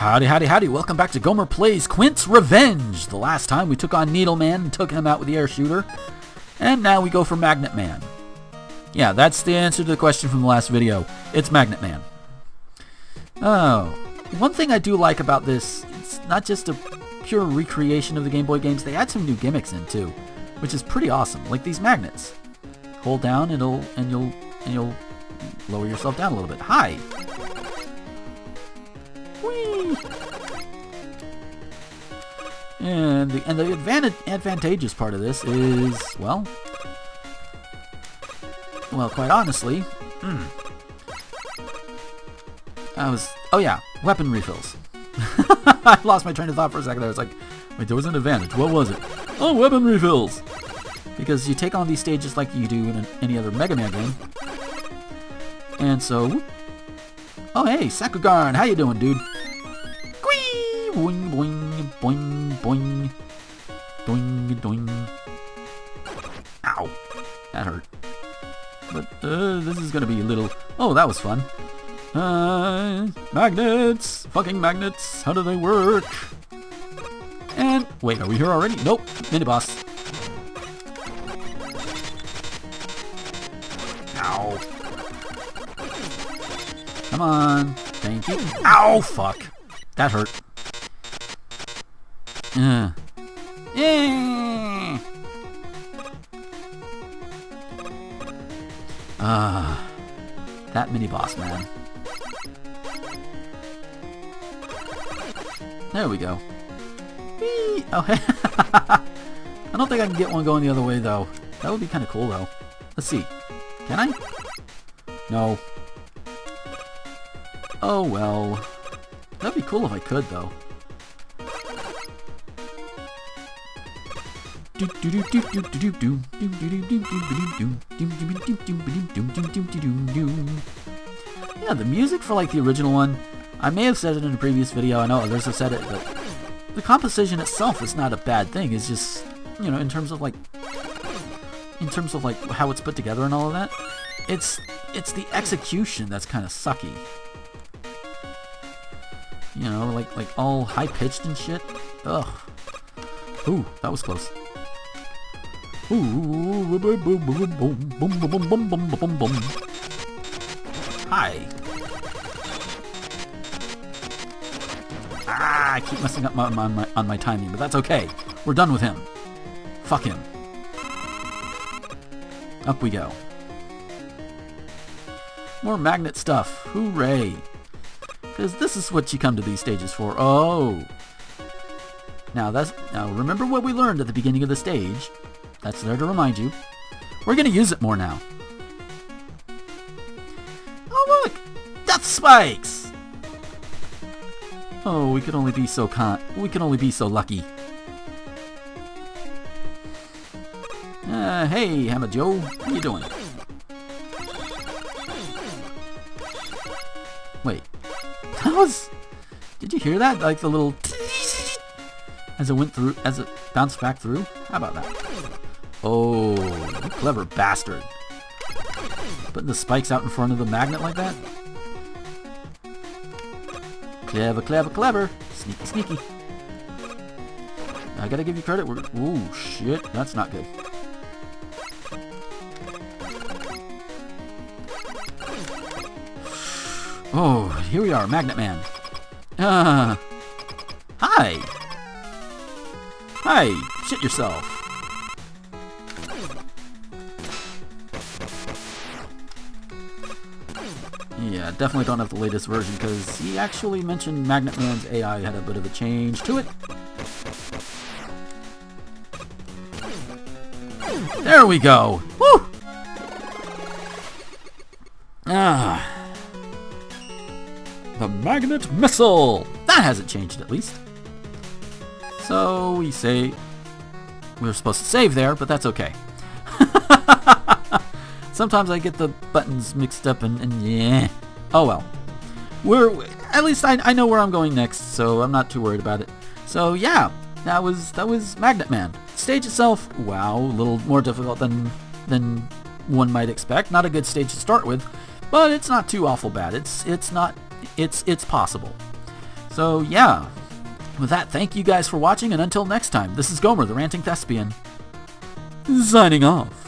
Howdy, howdy, howdy. Welcome back to Gomer Plays Quint's Revenge. The last time we took on Needle Man and took him out with the air shooter. And now we go for Magnet Man. Yeah, that's the answer to the question from the last video. It's Magnet Man. Oh, one thing I do like about this, it's not just a pure recreation of the Game Boy games, they add some new gimmicks in too, which is pretty awesome. Like these magnets. Hold down and it'll and you'll and you'll lower yourself down a little bit. Hi. And the and the advantage advantageous part of this is well, well, quite honestly, mm, I was oh yeah, weapon refills. I lost my train of thought for a second. I was like, wait, there was an advantage. What was it? Oh, weapon refills. Because you take on these stages like you do in an, any other Mega Man game. And so, oh hey, Sakugan, how you doing, dude? Boing, boing, Oh, that was fun. Uh, magnets! Fucking magnets! How do they work? And, wait, are we here already? Nope, mini-boss. Ow. Come on. Thank you. Ow, fuck. That hurt. Uh. Yeah. Ah. That mini-boss, man. There we go. Whee! Oh, I don't think I can get one going the other way, though. That would be kind of cool, though. Let's see. Can I? No. Oh, well. That'd be cool if I could, though. Yeah, the music for like the original one, I may have said it in a previous video, I know others have said it, but the composition itself is not a bad thing. It's just, you know, in terms of like, in terms of like how it's put together and all of that, it's it's the execution that's kind of sucky. You know, like like all high pitched and shit. Ugh. Ooh, that was close. Hi. Ah, I keep messing up my, my, my, on my timing, but that's okay. We're done with him. Fuck him. Up we go. More magnet stuff. Hooray. Because this is what you come to these stages for. Oh. Now that's now remember what we learned at the beginning of the stage. That's there to remind you. We're gonna use it more now. Oh look! Death spikes! Oh, we could only be so con we can only be so lucky. Uh, hey, Hammer Joe, how you doing? Wait, that was... Did you hear that? Like the little... As it went through, as it bounced back through? How about that? Oh, clever bastard. Putting the spikes out in front of the magnet like that? Clever, clever, clever. Sneaky, sneaky. I gotta give you credit. We're, ooh, shit. That's not good. Oh, here we are, Magnet Man. Uh, hi. Hi, shit yourself. Yeah, definitely don't have the latest version because he actually mentioned Magnet Man's AI had a bit of a change to it. There we go. Woo! Ah. The Magnet Missile! That hasn't changed at least. So we say we were supposed to save there, but that's okay. Sometimes I get the buttons mixed up and, and yeah. Oh well. We're at least I, I know where I'm going next, so I'm not too worried about it. So yeah, that was that was Magnet Man. Stage itself, wow, a little more difficult than than one might expect. Not a good stage to start with, but it's not too awful bad. It's it's not it's it's possible. So So yeah, with that, thank you guys for watching, and until next time, this is Gomer, the Ranting Thespian, signing off.